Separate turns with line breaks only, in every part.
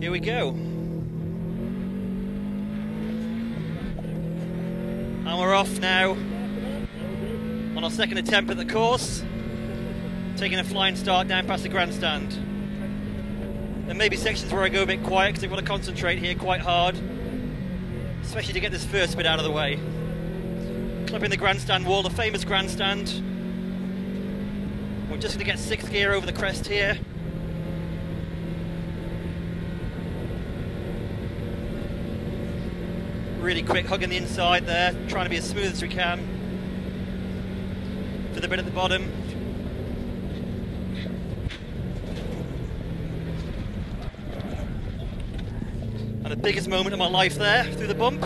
we go. And we're off now on our second attempt at the course, taking a flying start down past the grandstand. There may be sections where I go a bit quiet because I've got to concentrate here quite hard, especially to get this first bit out of the way. Clipping the grandstand wall, the famous grandstand. We're just going to get sixth gear over the crest here. Really quick hug on the inside there, trying to be as smooth as we can. For the bit at the bottom. And the biggest moment of my life there, through the bump.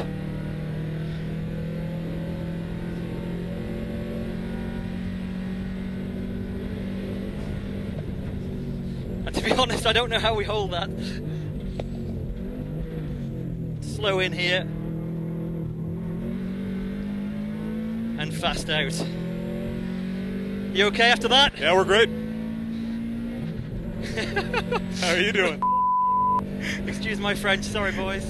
And to be honest, I don't know how we hold that. Slow in here. And fast out. You okay after that?
Yeah, we're great. How are you doing?
Excuse my French, sorry boys.